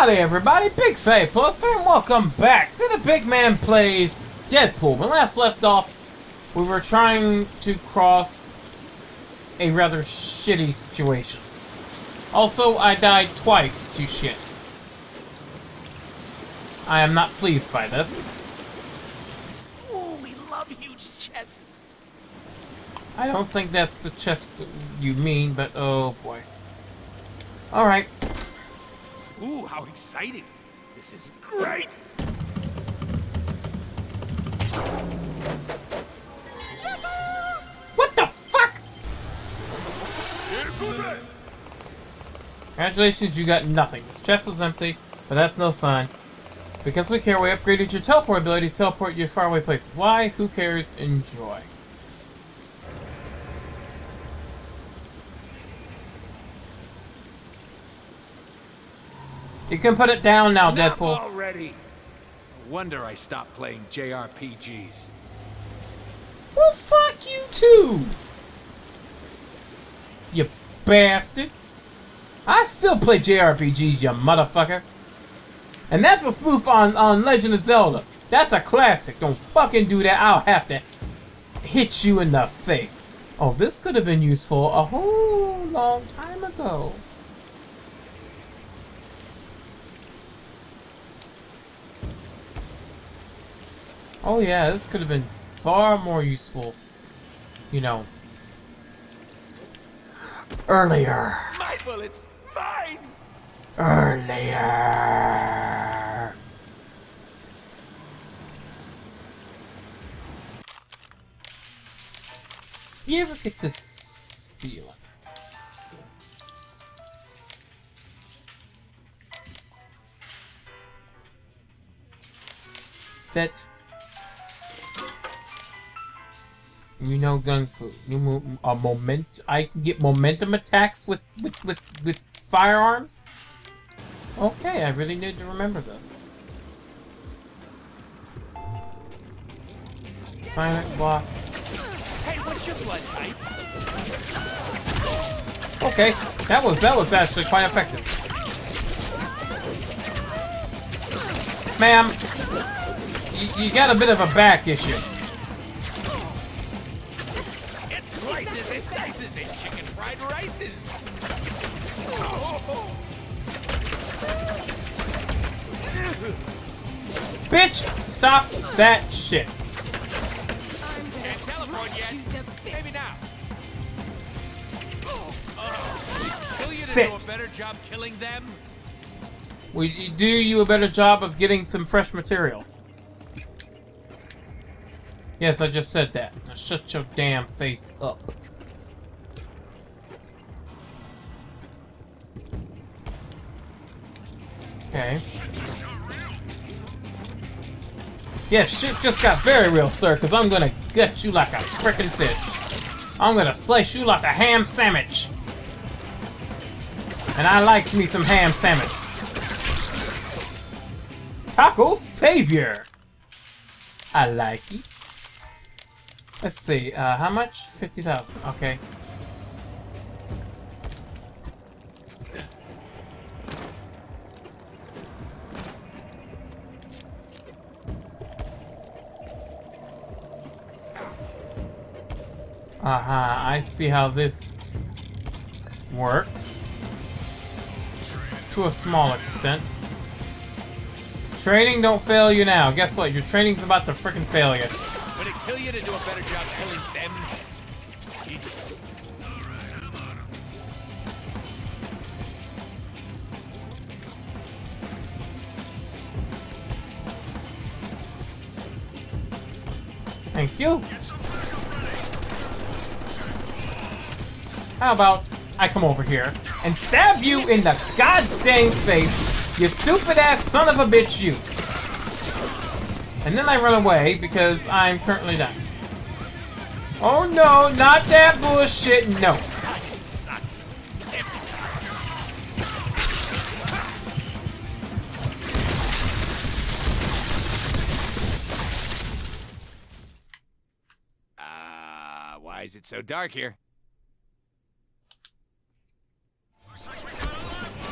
Howdy everybody, BygPhattyPlus, and welcome back to the BygMan Plays Deadpool. When last left off, we were trying to cross a rather shitty situation. Also, I died twice to shit. I am not pleased by this. Ooh, we love huge chests. I don't think that's the chest you mean, but oh boy. Alright, Ooh, how exciting. This is great. what the fuck? Congratulations, you got nothing. This chest is empty, but that's no fun. Because we care, we upgraded your teleport ability to teleport you to faraway places. Why? Who cares? Enjoy. You can put it down now, Deadpool. already. No wonder I stopped playing JRPGs. Well, fuck you too! You bastard! I still play JRPGs, you motherfucker! And that's a spoof on, on Legend of Zelda. That's a classic. Don't fucking do that. I'll have to hit you in the face. Oh, this could have been useful a whole long time ago. Oh yeah, this could have been far more useful, you know, earlier. My bullets, mine. Earlier. You ever get this feeling? That you know gun fu. You a moment. I can get momentum attacks with with with with firearms. Okay, I really need to remember this. Climate block. Hey, what's your blood type? Okay, that was that was actually quite effective. Ma'am, you, you got a bit of a back issue. It dices, it chicken fried rices. Oh. Bitch, stop that shit. Can't teleport yet. Maybe now. Oh, kill you to Sit. do a better job killing them. We do you a better job of getting some fresh material. Yes, I just said that. Now shut your damn face up. Okay. Yeah, shit just got very real, sir, because I'm gonna gut you like a frickin' fish. I'm gonna slice you like a ham sandwich. And I like me some ham sandwich. Taco Savior. I like it. Let's see, uh, how much? 50,000. Okay. Uh-huh, I see how this works. To a small extent. Training don't fail you now. Guess what? Your training's about to freaking fail you. Would it kill you to do a better job killing them? Thank you. How about I come over here and stab you in the goddamn face, you stupid ass son of a bitch you. And then I run away because I'm currently done. Oh no, not that bullshit, no. Uh, why is it so dark here?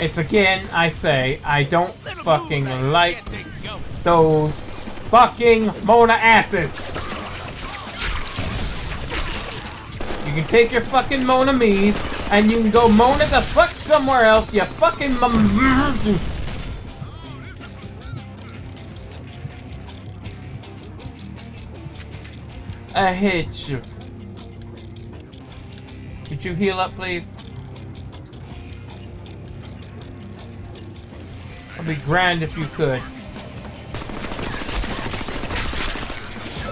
It's again, I say, I don't fucking like those fucking Mona asses. You can take your fucking Mona Me's and you can go Mona the fuck somewhere else, you fucking. I hate you. Could you heal up, please? It'd be grand if you could.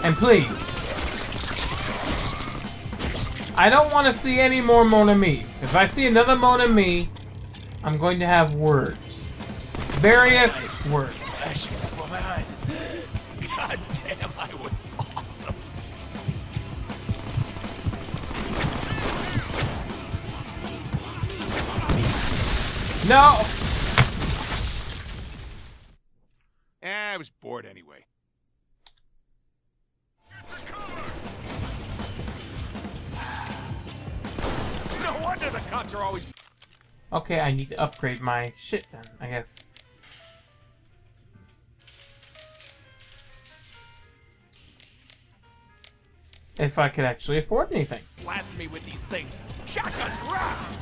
And please. I don't want to see any more Mona Me's. If I see another Mona Me, I'm going to have words. Various words. Flashing before my eyes. God damn, I was awesome. No! Eh, I was bored anyway. No wonder the cops are always Okay, I need to upgrade my shit then, I guess. If I could actually afford anything. Blast me with these things. Shotguns round!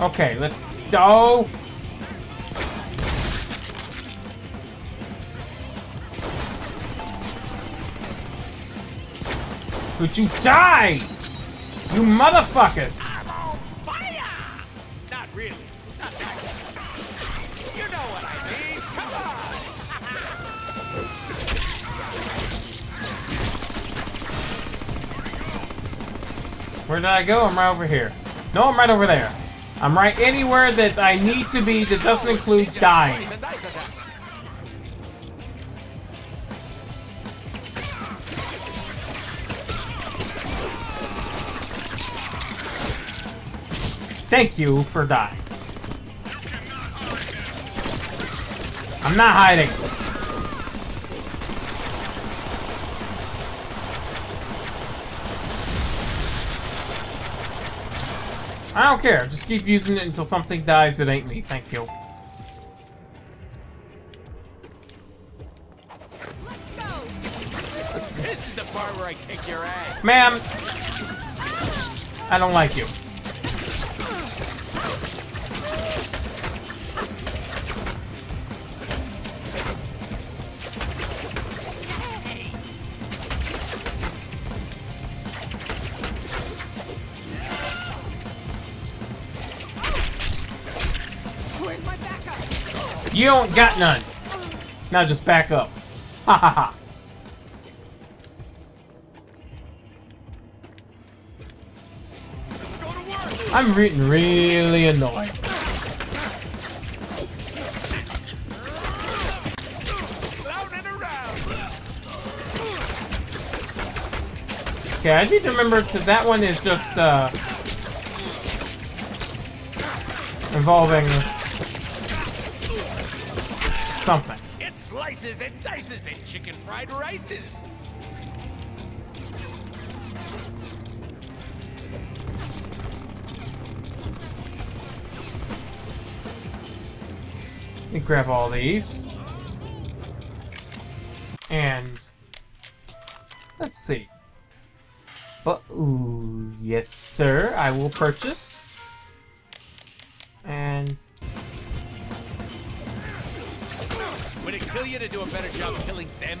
Okay, let's go. Would you die? You motherfuckers! I'm on fire! Not really. Not that You know what I mean. Come on! Where did I go? I'm right over here. No, I'm right over there. I'm right anywhere that I need to be that doesn't include dying. Thank you for dying. I'm not hiding. I don't care. Just keep using it until something dies that ain't me. Thank you. Let's go. This is the part where I kick your ass. Ma'am! I don't like you. You don't got none. Now just back up. Ha ha ha. I'm getting really annoyed. Okay, I need to remember to that one is just uh involving something. It slices and dices and chicken fried rices. Let me grab all these. And let's see. But ooh, yes, sir. I will purchase. You to do a better job killing them?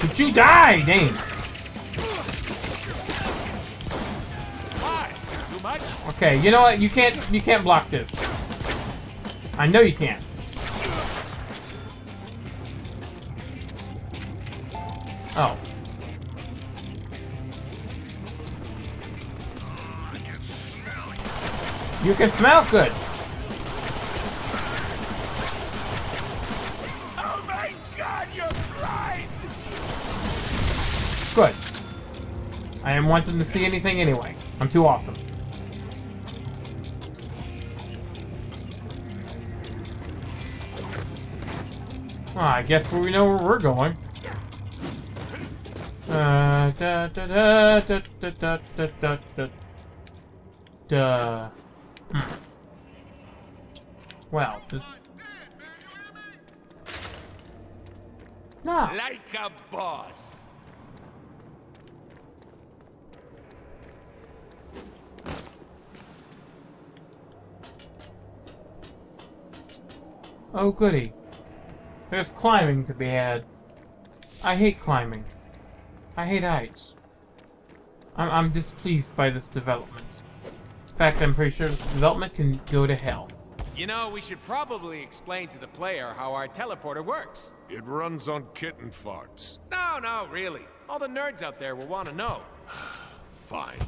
did you die, Dane? Why? Too much? Okay, you know what? You can't. You can't block this. I know you can't. You can smell good. Oh my god, you're blind! Good. I am wanting to see anything anyway. I'm too awesome. Well, I guess we know where we're going. Uh, da da da da da da da da. da. Well, this. No. Like a boss. Oh, goody. There's climbing to be had. I hate climbing. I hate heights. I'm, I'm displeased by this development. In fact, I'm pretty sure this development can go to hell. You know, we should probably explain to the player how our teleporter works. It runs on kitten farts. No, no, really. All the nerds out there will want to know. Fine.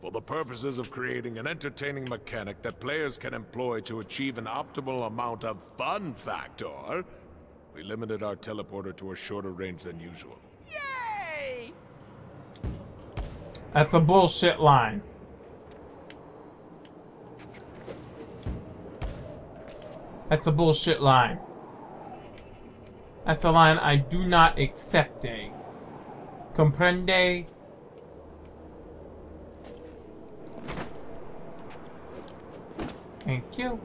For the purposes of creating an entertaining mechanic that players can employ to achieve an optimal amount of fun factor, we limited our teleporter to a shorter range than usual. Yay! That's a bullshit line. That's a bullshit line. That's a line I do not accept. eh? Comprende? Thank you.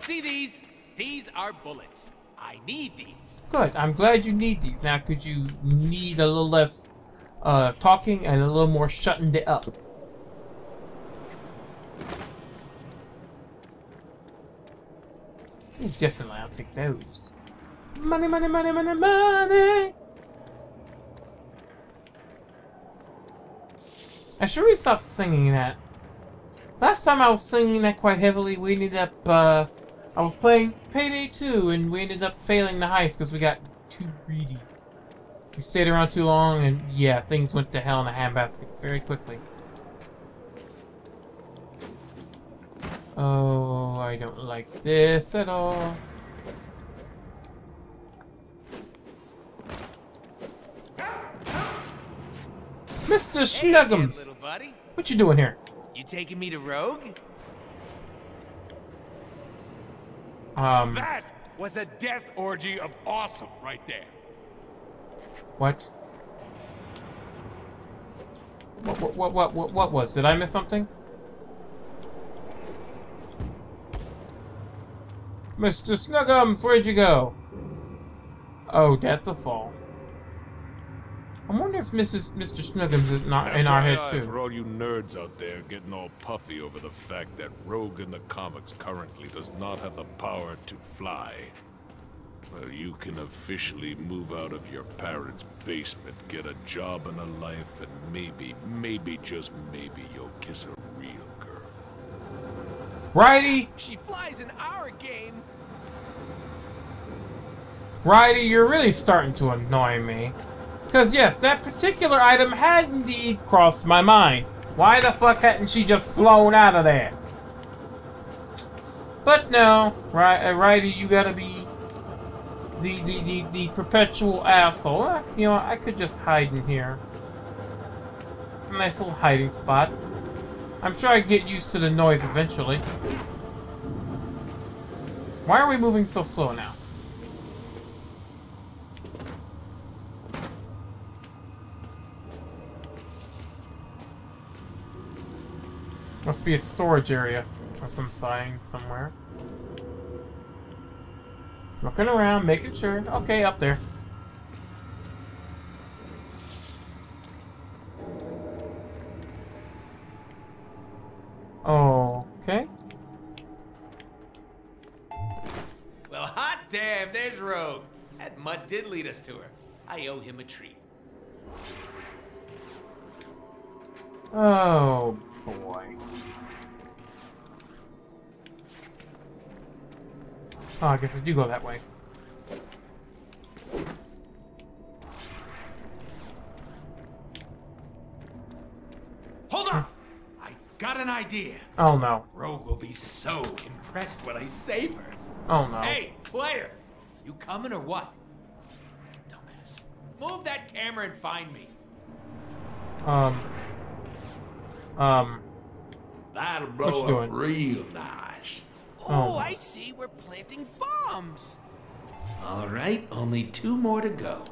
See these? These are bullets. I need these. Good. I'm glad you need these. Now, could you need a little less uh, talking and a little more shutting it up? Definitely, I'll take those. Money, money, money, money, money! I should really stop singing that. Last time I was singing that quite heavily, we ended up, uh, I was playing Payday 2, and we ended up failing the heist because we got too greedy. We stayed around too long, and yeah, things went to hell in a handbasket very quickly. Oh, I don't like this at all. Mr. Hey Snuggums! What you doing here? You taking me to Rogue? Um, That was a death orgy of awesome right there. what? What, what, what, what, what, what was? Did I miss something? Mr. Snuggums, where'd you go? Oh, that's a fall. I wonder if Mrs. Mr. Snuggums is not in our head too. For all you nerds out there getting all puffy over the fact that Rogue in the comics currently does not have the power to fly. Well, you can officially move out of your parents' basement, get a job and a life, and maybe, maybe, just maybe you'll kiss a. Righty, She flies in our game. Righty, you're really starting to annoy me. Because yes, that particular item had indeed crossed my mind. Why the fuck hadn't she just flown out of there? But no, right, uh, Righty, you gotta be the, the, the, the perpetual asshole. Uh, you know, I could just hide in here. It's a nice little hiding spot. I'm sure I get used to the noise eventually. Why are we moving so slow now? Must be a storage area or some sign somewhere. Looking around, making sure. Okay, up there. Lead us to her. I owe him a treat. Oh boy. Oh, I guess I do go that way. Hold on! I got an idea. Oh no. Rogue will be so impressed when I save her. Oh no. Hey, player! You coming or what? Dumbass. Move that camera and find me. Um. Um. That'll What you blow up doing? real nice. Oh, Oh. I see. We're planting bombs. All right, only two more to go.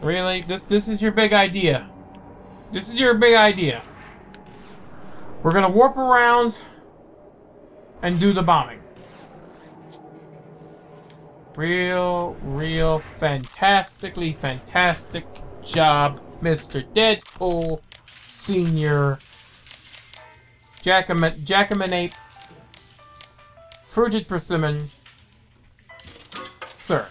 Really? This this is your big idea. This is your big idea. We're gonna warp around and do the bombing. Real, real fantastically fantastic job, Mr. Deadpool Senior. Jackaman Jackamanate Fruited Persimmon. Sir.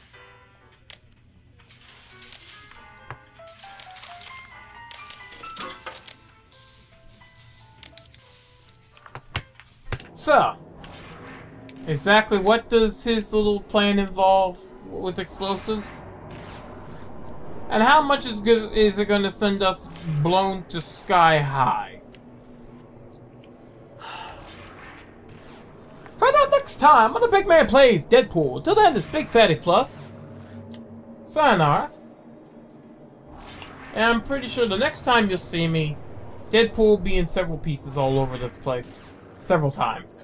So, exactly what does his little plan involve with explosives? And how much is good is it going to send us blown to sky high? Find out next time on the BygMan Plays Deadpool. Till then, it's BygPhattyPlus. Sayonara. And I'm pretty sure the next time you'll see me, Deadpool will be in several pieces all over this place. Several times.